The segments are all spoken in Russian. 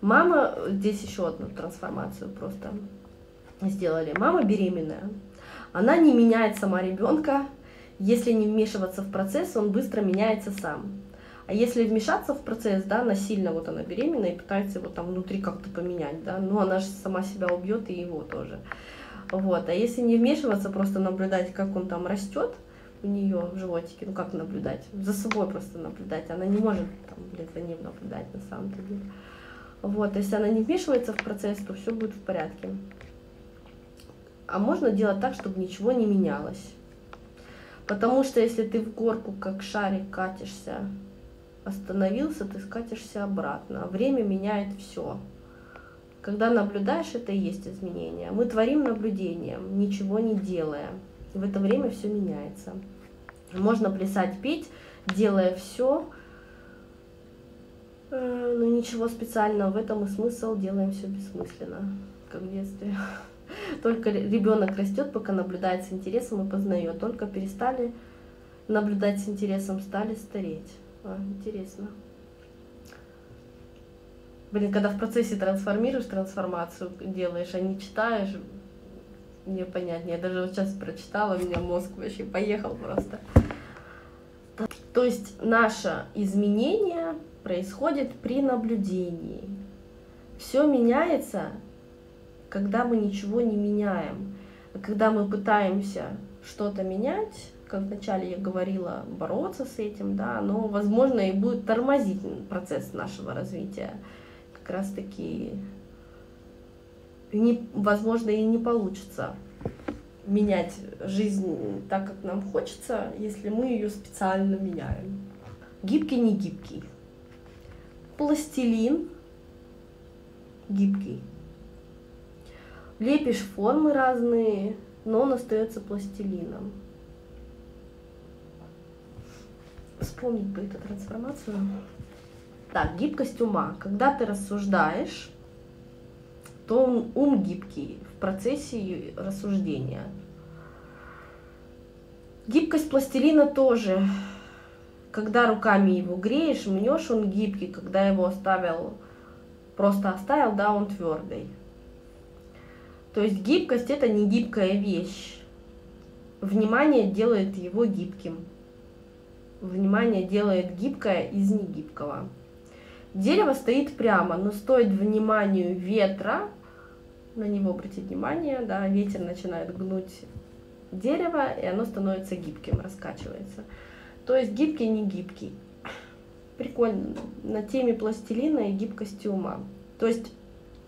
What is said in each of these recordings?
Мама, здесь еще одну трансформацию просто сделали. Мама беременная, она не меняет сама ребенка, если не вмешиваться в процесс, он быстро меняется сам. А если вмешаться в процесс, да, насильно, вот она беременна и пытается его там внутри как-то поменять, да, ну она же сама себя убьет и его тоже. Вот. А если не вмешиваться, просто наблюдать, как он там растет у нее в животике, ну как наблюдать, за собой просто наблюдать, она не может там, блин, за ним наблюдать на самом-то деле. Вот, если она не вмешивается в процесс, то все будет в порядке. А можно делать так, чтобы ничего не менялось. Потому что если ты в горку как шарик катишься, остановился, ты скатишься обратно. Время меняет все. Когда наблюдаешь, это и есть изменение. Мы творим наблюдением, ничего не делая. В это время все меняется. Можно плясать, петь, делая все, э, но ничего специального в этом и смысл, делаем все бессмысленно, как в детстве. Только ребенок растет, пока наблюдает с интересом и познает. Только перестали наблюдать с интересом, стали стареть. А, интересно. Блин, когда в процессе трансформируешь трансформацию, делаешь, а не читаешь, мне понятнее. Я даже вот сейчас прочитала, у меня мозг вообще поехал просто. То есть наше изменение происходит при наблюдении. Все меняется когда мы ничего не меняем. Когда мы пытаемся что-то менять, как вначале я говорила, бороться с этим, да, но, возможно, и будет тормозить процесс нашего развития. Как раз таки, не, возможно, и не получится менять жизнь так, как нам хочется, если мы ее специально меняем. Гибкий, не гибкий. Пластилин гибкий. Лепишь формы разные, но он остается пластилином. Вспомнить бы эту трансформацию. Так, гибкость ума. Когда ты рассуждаешь, то ум гибкий в процессе рассуждения. Гибкость пластилина тоже. Когда руками его греешь, мнешь, он гибкий. Когда его оставил, просто оставил, да, он твердый. То есть гибкость это не гибкая вещь. Внимание делает его гибким. Внимание делает гибкое из негибкого. Дерево стоит прямо, но стоит вниманию ветра, на него обратить внимание, да, ветер начинает гнуть дерево, и оно становится гибким, раскачивается. То есть гибкий, не гибкий. Прикольно. На теме пластилина и гибкости ума. То есть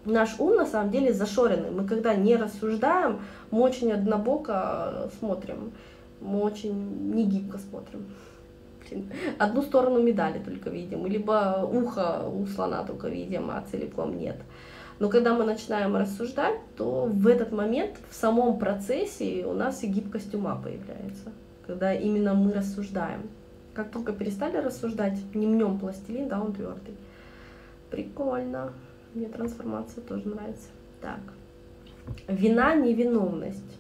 наш ум на самом деле зашоренный. Мы когда не рассуждаем, мы очень однобоко смотрим, мы очень негибко смотрим. Одну сторону медали только видим, либо ухо у слона только видим, а целиком нет. Но когда мы начинаем рассуждать, то в этот момент в самом процессе у нас и гибкость ума появляется, когда именно мы рассуждаем. Как только перестали рассуждать, не мнем пластилин, да, он твердый. Прикольно. Мне трансформация тоже нравится. Так. Вина, невиновность.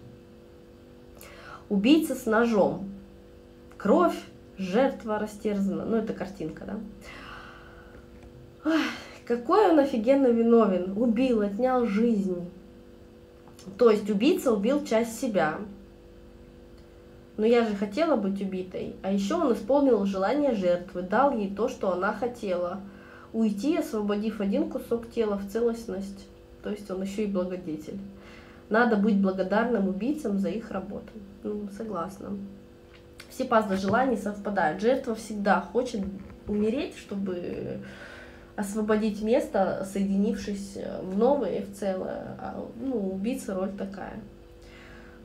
Убийца с ножом. Кровь, жертва растерзана. Ну, это картинка, да? Ой, какой он офигенно виновен. Убил, отнял жизнь. То есть убийца убил часть себя. Но я же хотела быть убитой. А еще он исполнил желание жертвы, дал ей то, что она хотела – уйти, освободив один кусок тела в целостность. То есть он еще и благодетель. Надо быть благодарным убийцам за их работу. Ну, согласна. Все пазлы желаний совпадают. Жертва всегда хочет умереть, чтобы освободить место, соединившись в новое и в целое. А, ну, убийца роль такая.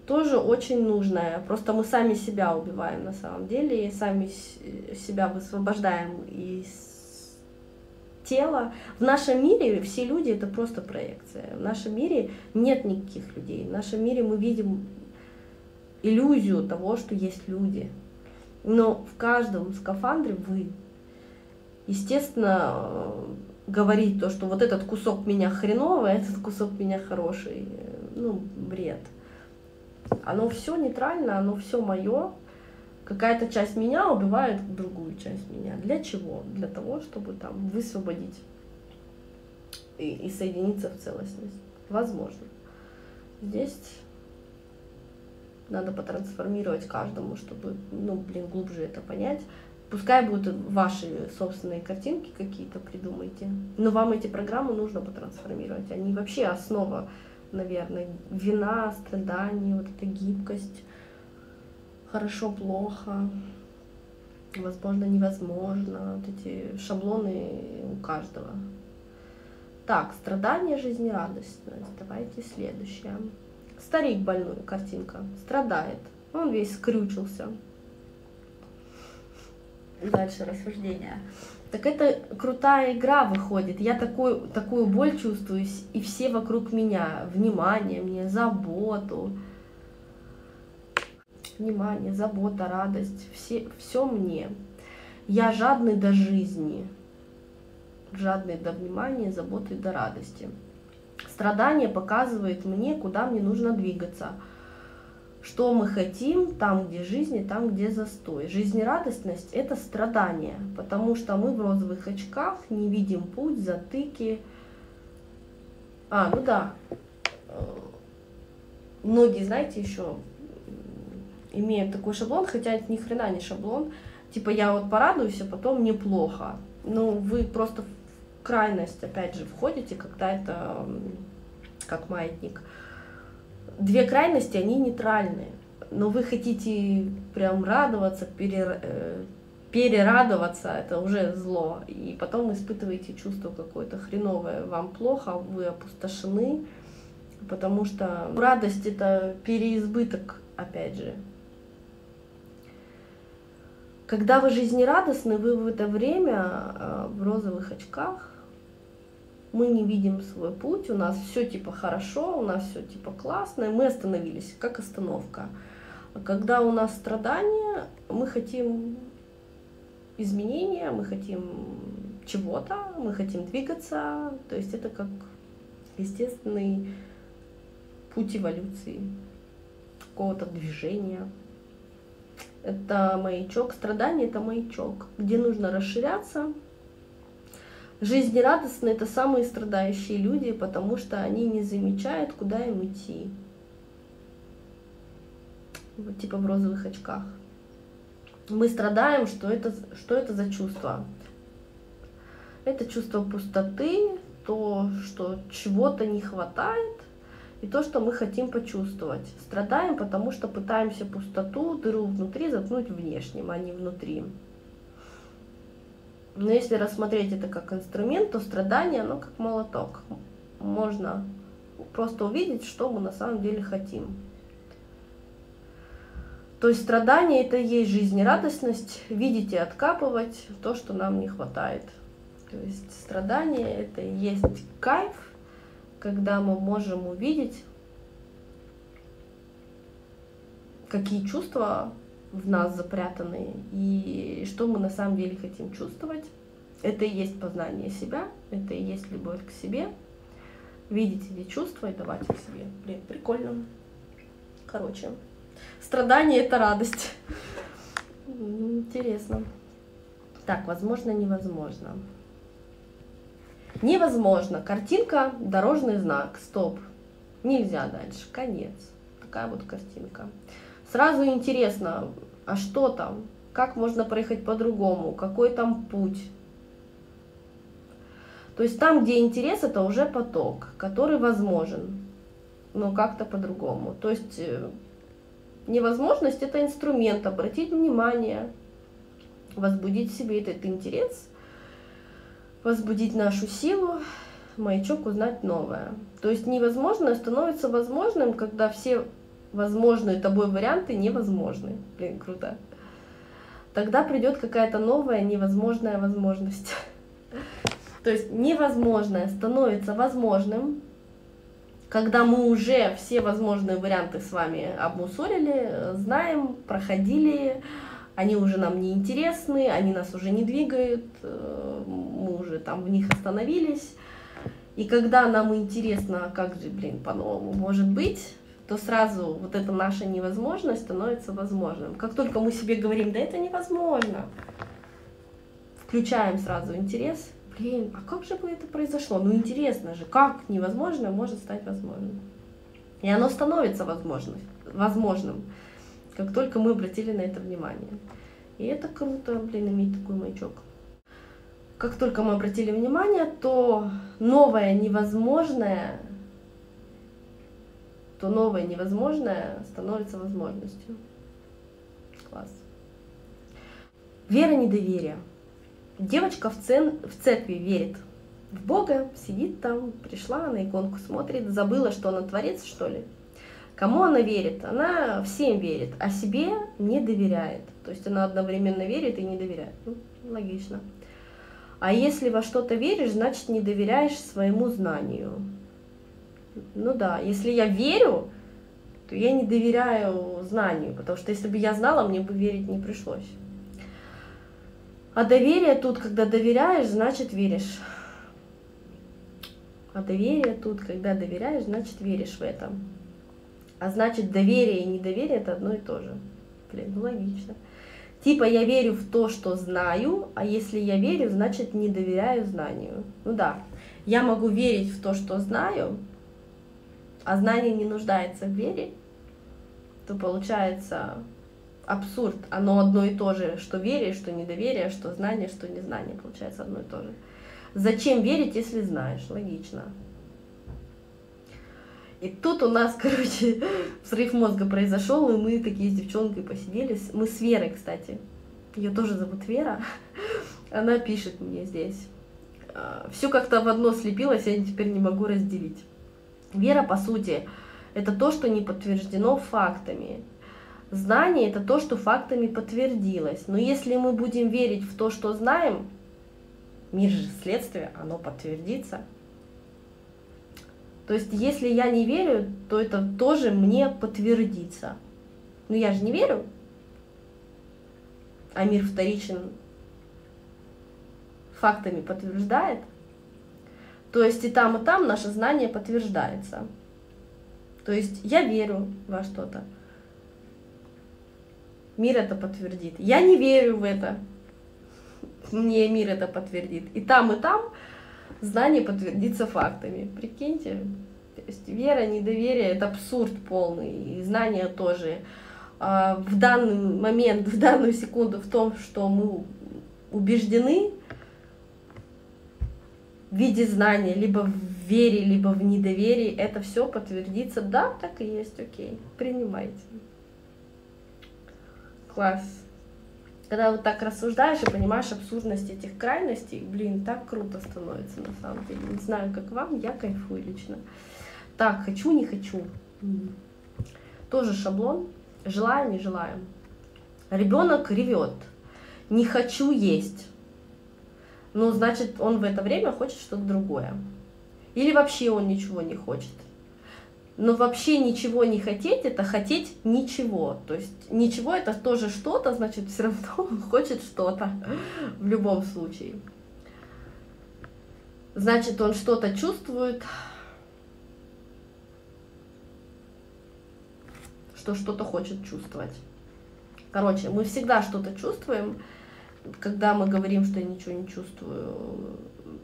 Тоже очень нужная. Просто мы сами себя убиваем на самом деле, и сами себя высвобождаем из тело. В нашем мире все люди это просто проекция. В нашем мире нет никаких людей. В нашем мире мы видим иллюзию того, что есть люди. Но в каждом скафандре вы. Естественно, говорить то, что вот этот кусок меня хреновый, а этот кусок меня хороший, ну, бред. Оно все нейтрально, оно все мое, какая-то часть меня убивает другую часть меня. Для чего? Для того, чтобы там высвободить и, и соединиться в целостность. Возможно. Здесь надо потрансформировать каждому, чтобы, ну, блин, глубже это понять. Пускай будут ваши собственные картинки какие-то придумайте, но вам эти программы нужно потрансформировать. Они вообще основа, наверное, вина, страдания, вот эта гибкость, хорошо, плохо, возможно, невозможно, вот эти шаблоны у каждого. Так, страдание, жизнерадостность. Давайте следующее. Старик больной, картинка, страдает. Он весь скрючился. Дальше рассуждение. Так это крутая игра выходит. Я такую, такую боль чувствую, и все вокруг меня. Внимание мне, заботу. Внимание, забота, радость. Все, все мне. Я жадный до жизни. Жадный до внимания, заботы, до радости. Страдание показывает мне, куда мне нужно двигаться. Что мы хотим там, где жизнь, там, где застой. Жизнерадостность – это страдание, потому что мы в розовых очках не видим путь, затыки. А, ну да. Многие, знаете, еще имеют такой шаблон, хотя это ни хрена не шаблон. Типа я вот порадуюсь, а потом мне плохо. Ну, вы просто в крайность, опять же, входите, когда это как маятник. Две крайности, они нейтральные. Но вы хотите прям радоваться, пере, э, перерадоваться, это уже зло. И потом испытываете чувство какое-то хреновое. Вам плохо, вы опустошены, потому что радость это переизбыток, опять же. Когда вы жизнерадостны, вы в это время э, в розовых очках, мы не видим свой путь, у нас все типа хорошо, у нас все типа классно, и мы остановились, как остановка. А когда у нас страдания, мы хотим изменения, мы хотим чего-то, мы хотим двигаться, то есть это как естественный путь эволюции, какого-то движения. Это маячок, страдание это маячок, где нужно расширяться, Жизнерадостны это самые страдающие люди, потому что они не замечают, куда им идти. Вот типа в розовых очках. Мы страдаем, что это, что это за чувство. Это чувство пустоты, то, что чего-то не хватает, и то, что мы хотим почувствовать. Страдаем, потому что пытаемся пустоту, дыру внутри заткнуть внешним, а не внутри. Но если рассмотреть это как инструмент, то страдание, оно как молоток. Можно просто увидеть, что мы на самом деле хотим. То есть страдание это и есть жизнерадостность, видеть и откапывать то, что нам не хватает. То есть страдание это и есть кайф, когда мы можем увидеть, какие чувства в нас запрятанные, и что мы на самом деле хотим чувствовать. Это и есть познание себя, это и есть любовь к себе. Видеть эти чувства и давать их себе. Блин, прикольно. Короче, страдание — это радость. Интересно. Так, возможно, невозможно. Невозможно. Картинка, дорожный знак. Стоп. Нельзя дальше. Конец. Такая вот картинка сразу интересно, а что там, как можно проехать по-другому, какой там путь. То есть там, где интерес, это уже поток, который возможен, но как-то по-другому. То есть э, невозможность это инструмент, обратить внимание, возбудить в себе этот интерес, возбудить нашу силу, маячок узнать новое. То есть невозможное становится возможным, когда все возможные тобой варианты невозможны. Блин, круто. Тогда придет какая-то новая невозможная возможность. То есть невозможное становится возможным, когда мы уже все возможные варианты с вами обмусорили, знаем, проходили, они уже нам не интересны, они нас уже не двигают, э, мы уже там в них остановились. И когда нам интересно, как же, блин, по-новому может быть, то сразу вот эта наша невозможность становится возможным. Как только мы себе говорим, да это невозможно, включаем сразу интерес, блин, а как же бы это произошло? Ну интересно же, как невозможно может стать возможным? И оно становится возможным, возможным, как только мы обратили на это внимание. И это круто, блин, иметь такой маячок. Как только мы обратили внимание, то новое невозможное, то новое невозможное становится возможностью. Класс. Вера недоверия. Девочка в, цен, в церкви верит в Бога, сидит там, пришла на иконку, смотрит, забыла, что она творец, что ли. Кому она верит? Она всем верит, а себе не доверяет. То есть она одновременно верит и не доверяет. Ну, логично. А если во что-то веришь, значит не доверяешь своему знанию. Ну да, если я верю, то я не доверяю знанию, потому что если бы я знала, мне бы верить не пришлось. А доверие тут, когда доверяешь, значит веришь. А доверие тут, когда доверяешь, значит веришь в это. А значит доверие и недоверие это одно и то же. Блин, ну логично. Типа я верю в то, что знаю, а если я верю, значит не доверяю знанию. Ну да, я могу верить в то, что знаю, а знание не нуждается в вере, то получается абсурд. Оно одно и то же, что верие, что недоверие, что знание, что незнание. Получается одно и то же. Зачем верить, если знаешь? Логично. И тут у нас, короче, взрыв мозга произошел, и мы такие с девчонкой посидели. Мы с Верой, кстати. Ее тоже зовут Вера. Она пишет мне здесь. «А, Все как-то в одно слепилось, я теперь не могу разделить. Вера, по сути, это то, что не подтверждено фактами. Знание это то, что фактами подтвердилось. Но если мы будем верить в то, что знаем, мир же следствие, оно подтвердится. То есть, если я не верю, то это тоже мне подтвердится. Но я же не верю, а мир вторичен фактами подтверждает. То есть и там, и там наше знание подтверждается. То есть я верю во что-то. Мир это подтвердит. Я не верю в это. Мне мир это подтвердит. И там, и там знание подтвердится фактами. Прикиньте. То есть вера, недоверие это абсурд полный. И знание тоже. А в данный момент, в данную секунду в том, что мы убеждены в виде знания, либо в вере, либо в недоверии, это все подтвердится. Да, так и есть, окей, принимайте. Класс. Когда вот так рассуждаешь и понимаешь абсурдность этих крайностей, блин, так круто становится на самом деле. Не знаю, как вам, я кайфую лично. Так, хочу, не хочу. Тоже шаблон. Желаю, не желаю. Ребенок ревет. Не хочу есть. Ну, значит, он в это время хочет что-то другое. Или вообще он ничего не хочет. Но вообще ничего не хотеть, это хотеть ничего. То есть ничего это тоже что-то, значит, все равно он хочет что-то в любом случае. Значит, он что-то чувствует, что что-то хочет чувствовать. Короче, мы всегда что-то чувствуем, когда мы говорим, что я ничего не чувствую.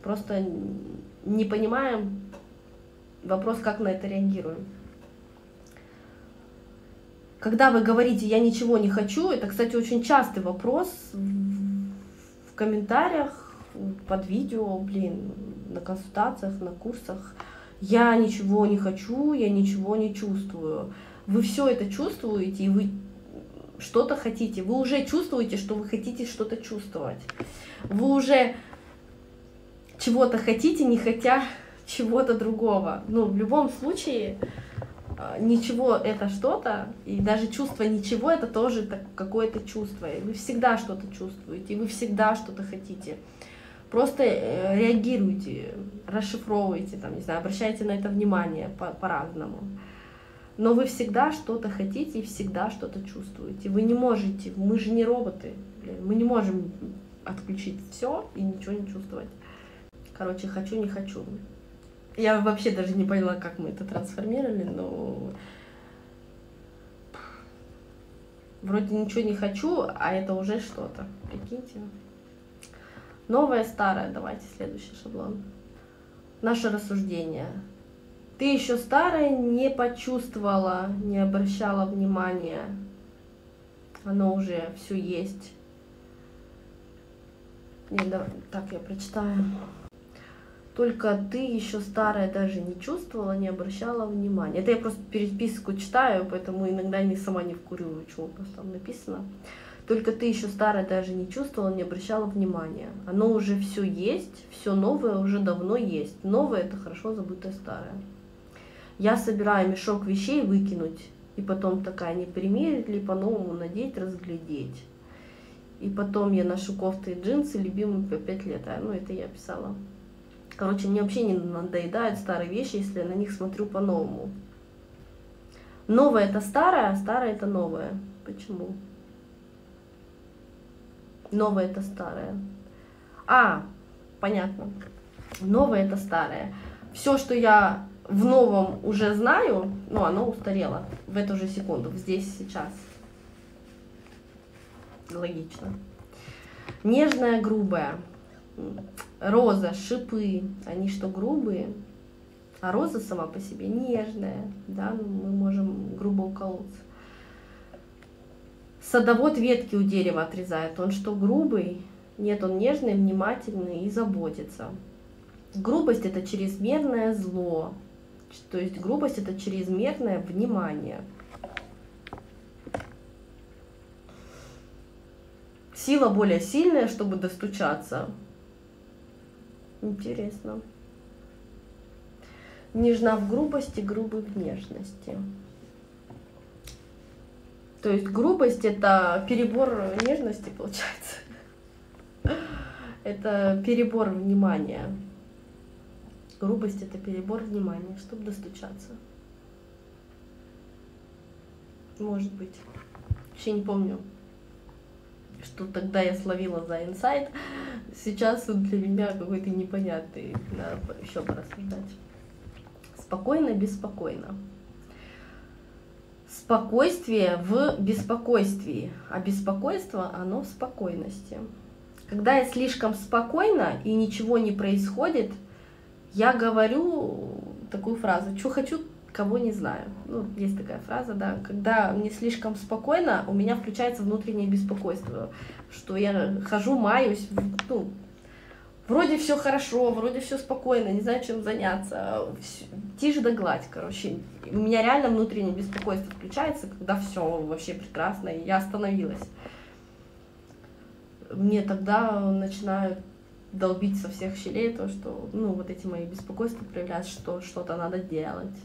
Просто не понимаем, Вопрос, как на это реагируем. Когда вы говорите «я ничего не хочу», это, кстати, очень частый вопрос в комментариях, под видео, блин, на консультациях, на курсах. Я ничего не хочу, я ничего не чувствую. Вы все это чувствуете, и вы что-то хотите. Вы уже чувствуете, что вы хотите что-то чувствовать. Вы уже чего-то хотите, не хотя чего-то другого. Ну, в любом случае, а, ничего это что-то, и даже чувство ничего это тоже какое-то чувство. И вы всегда что-то чувствуете, и вы всегда что-то хотите. Просто э, реагируйте, расшифровывайте, там, не знаю, обращайте на это внимание по- по-разному. Но вы всегда что-то хотите и всегда что-то чувствуете. Вы не можете, мы же не роботы, блин, мы не можем отключить все и ничего не чувствовать. Короче, хочу, не хочу. Я вообще даже не поняла, как мы это трансформировали, но вроде ничего не хочу, а это уже что-то. Прикиньте. Новое, старое. Давайте следующий шаблон. Наше рассуждение. Ты еще старое не почувствовала, не обращала внимания. Оно уже все есть. Нет, давай, так я прочитаю. Только ты еще старая даже не чувствовала, не обращала внимания. Это я просто переписку читаю, поэтому иногда не сама не вкуриваю, что у нас там написано. Только ты еще старая даже не чувствовала, не обращала внимания. Оно уже все есть, все новое уже давно есть. Новое это хорошо забытое старое. Я собираю мешок вещей выкинуть, и потом такая, не примерить ли по-новому, надеть, разглядеть. И потом я ношу кофты и джинсы, любимые по пять лет. А, ну, это я писала. Короче, мне вообще не надоедают старые вещи, если я на них смотрю по-новому. Новое это старое, а старое это новое. Почему? Новое это старое. А, понятно. Новое это старое. Все, что я в новом уже знаю, ну, оно устарело в эту же секунду, здесь, сейчас. Логично. Нежная, грубая. Роза, шипы, они что, грубые? А роза сама по себе нежная, да, ну, мы можем грубо уколоться. Садовод ветки у дерева отрезает. Он что, грубый? Нет, он нежный, внимательный и заботится. Грубость это чрезмерное зло. То есть грубость это чрезмерное внимание. Сила более сильная, чтобы достучаться. Интересно. Нежна в грубости, грубый в нежности. То есть грубость это перебор нежности, получается. Это перебор внимания. Грубость это перебор внимания, чтобы достучаться. Может быть. Вообще не помню, что тогда я словила за инсайт. Сейчас он для меня какой-то непонятный. Надо еще порассуждать. Спокойно, беспокойно. Спокойствие в беспокойстве, а беспокойство, оно в спокойности. Когда я слишком спокойна и ничего не происходит, я говорю такую фразу, что хочу, кого не знаю. Ну, есть такая фраза, да. Когда мне слишком спокойно, у меня включается внутреннее беспокойство, что я хожу, маюсь, ну, вроде все хорошо, вроде все спокойно, не знаю, чем заняться. Тише да гладь, короче. У меня реально внутреннее беспокойство включается, когда все вообще прекрасно, и я остановилась. Мне тогда начинают долбить со всех щелей то, что, ну, вот эти мои беспокойства проявляются, что что-то надо делать,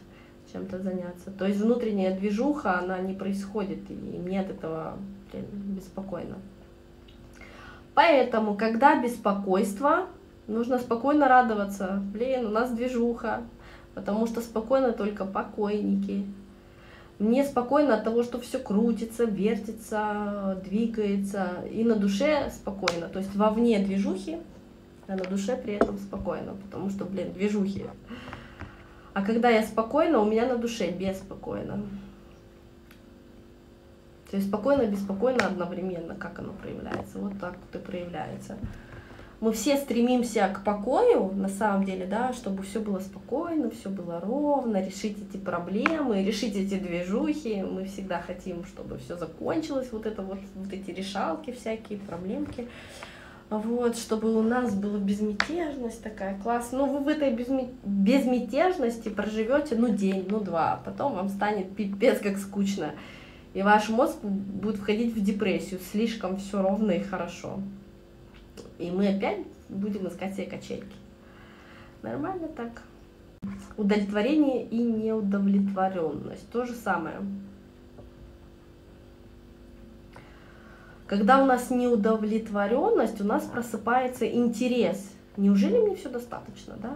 чем-то заняться. То есть внутренняя движуха, она не происходит, и мне от этого блин, беспокойно. Поэтому, когда беспокойство, нужно спокойно радоваться. Блин, у нас движуха, потому что спокойно только покойники. Мне спокойно от того, что все крутится, вертится, двигается, и на душе спокойно. То есть вовне движухи, а на душе при этом спокойно, потому что, блин, движухи. А когда я спокойна, у меня на душе беспокойно. То есть спокойно, беспокойно одновременно, как оно проявляется. Вот так вот и проявляется. Мы все стремимся к покою, на самом деле, да, чтобы все было спокойно, все было ровно, решить эти проблемы, решить эти движухи. Мы всегда хотим, чтобы все закончилось, вот это вот, вот эти решалки всякие, проблемки. Вот, чтобы у нас была безмятежность такая, класс. Ну, вы в этой безмятежности проживете, ну, день, ну, два, а потом вам станет пипец как скучно. И ваш мозг будет входить в депрессию, слишком все ровно и хорошо. И мы опять будем искать себе качельки. Нормально так. Удовлетворение и неудовлетворенность. То же самое. Когда у нас неудовлетворенность, у нас просыпается интерес. Неужели мне все достаточно, да?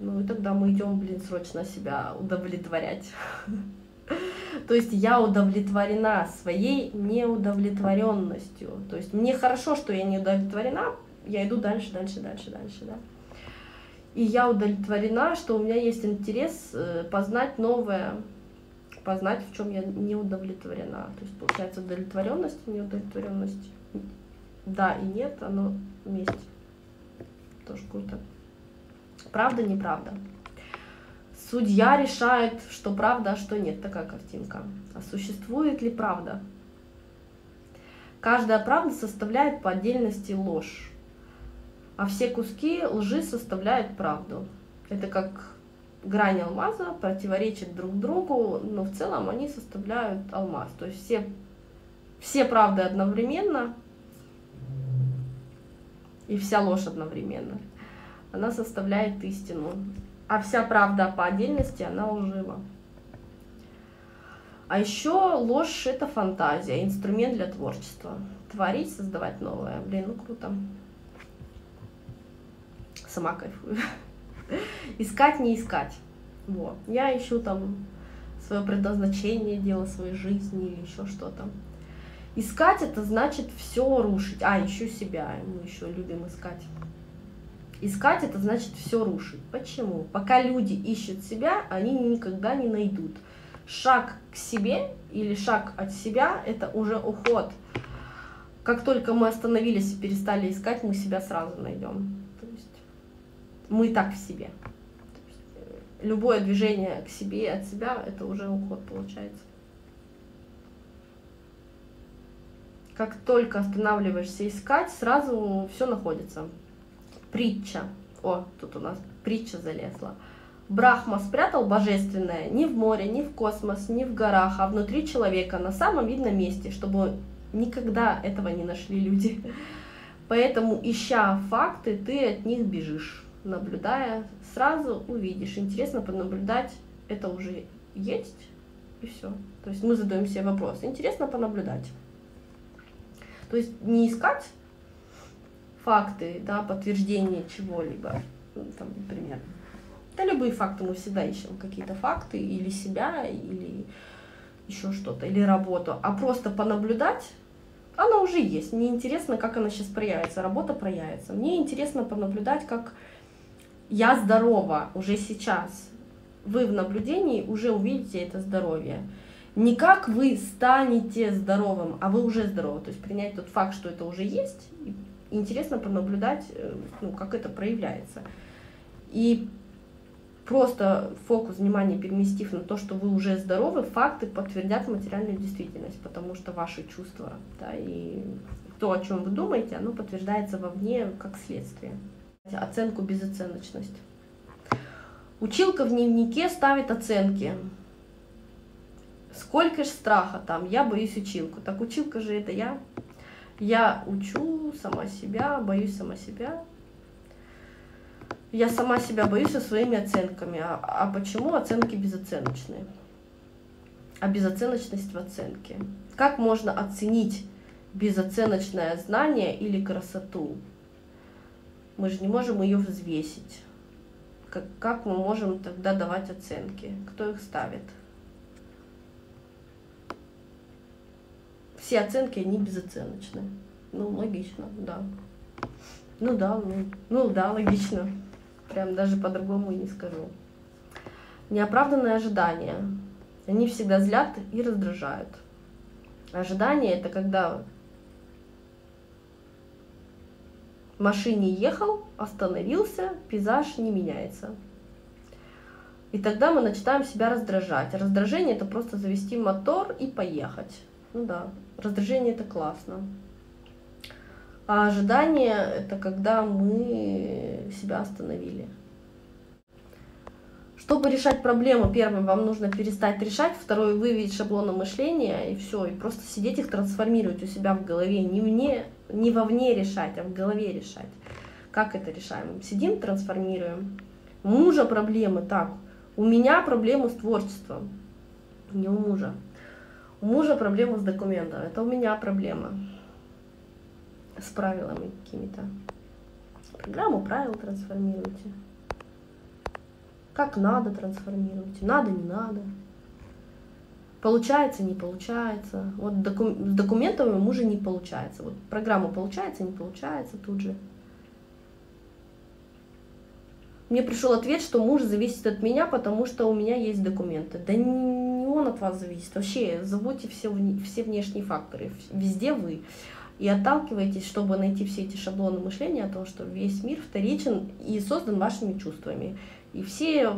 Ну и тогда мы идем, блин, срочно себя удовлетворять. То есть я удовлетворена своей неудовлетворенностью. То есть мне хорошо, что я не удовлетворена, я иду дальше, дальше, дальше, дальше, да. И я удовлетворена, что у меня есть интерес э, познать новое, познать, в чем я не удовлетворена. То есть получается удовлетворенность и неудовлетворенность. Да и нет, оно вместе. Тоже круто. Правда, неправда. Судья решает, что правда, а что нет. Такая картинка. А существует ли правда? Каждая правда составляет по отдельности ложь. А все куски лжи составляют правду. Это как грани алмаза противоречат друг другу, но в целом они составляют алмаз. То есть все, все правды одновременно и вся ложь одновременно. Она составляет истину. А вся правда по отдельности, она лжива. А еще ложь это фантазия, инструмент для творчества. Творить, создавать новое. Блин, ну круто. Сама кайфую. Искать, не искать. Вот. Я ищу там свое предназначение, дело своей жизни или еще что-то. Искать это значит все рушить. А, ищу себя. Мы еще любим искать. Искать это значит все рушить. Почему? Пока люди ищут себя, они никогда не найдут. Шаг к себе или шаг от себя это уже уход. Как только мы остановились и перестали искать, мы себя сразу найдем. То есть мы так в себе. Э, любое движение к себе и от себя это уже уход получается. Как только останавливаешься искать, сразу все находится. Притча. О, тут у нас притча залезла. Брахма спрятал божественное не в море, не в космос, не в горах, а внутри человека, на самом видном месте, чтобы никогда этого не нашли люди. Поэтому, ища факты, ты от них бежишь. Наблюдая, сразу увидишь. Интересно понаблюдать, это уже есть, и все. То есть мы задаем себе вопрос. Интересно понаблюдать. То есть не искать факты, да, подтверждение чего-либо, ну, там, например. Да, любые факты мы всегда ищем, какие-то факты или себя, или еще что-то, или работу, а просто понаблюдать, она уже есть. Мне интересно, как она сейчас проявится, работа проявится. Мне интересно понаблюдать, как я здорова уже сейчас. Вы в наблюдении уже увидите это здоровье. Не как вы станете здоровым, а вы уже здоровы. То есть принять тот факт, что это уже есть, интересно понаблюдать, э, ну, как это проявляется. И просто фокус внимания переместив на то, что вы уже здоровы, факты подтвердят материальную действительность, потому что ваши чувства да, и то, о чем вы думаете, оно подтверждается вовне как следствие. Оценку безоценочность. Училка в дневнике ставит оценки. Сколько ж страха там, я боюсь училку. Так училка же это я. Я учу сама себя, боюсь сама себя. Я сама себя боюсь со своими оценками. А, а почему оценки безоценочные? А безоценочность в оценке. Как можно оценить безоценочное знание или красоту? Мы же не можем ее взвесить. Как, как мы можем тогда давать оценки? Кто их ставит? все оценки, они безоценочны. Ну, логично, да. Ну да, ну, ну да, логично. Прям даже по-другому и не скажу. Неоправданные ожидания. Они всегда злят и раздражают. Ожидание это когда машине ехал, остановился, пейзаж не меняется. И тогда мы начинаем себя раздражать. Раздражение это просто завести мотор и поехать. Ну да, раздражение это классно. А ожидание это когда мы себя остановили. Чтобы решать проблему, первым вам нужно перестать решать, второе выявить шаблоны мышления и все, и просто сидеть их трансформировать у себя в голове, не вне, не вовне решать, а в голове решать. Как это решаем? Сидим, трансформируем. У мужа проблемы, так, у меня проблемы с творчеством, не у мужа. У мужа проблема с документом, это у меня проблема с правилами какими-то. Программу правил трансформируйте. Как надо трансформируйте, надо, не надо. Получается, не получается. Вот доку с документами мужа не получается. Вот программа получается, не получается тут же. Мне пришел ответ, что муж зависит от меня, потому что у меня есть документы. Да не он от вас зависит. Вообще забудьте все, все внешние факторы, везде вы. И отталкивайтесь, чтобы найти все эти шаблоны мышления о том, что весь мир вторичен и создан вашими чувствами. И все,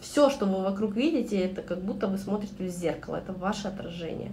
все, что вы вокруг видите, это как будто вы смотрите в зеркало, это ваше отражение.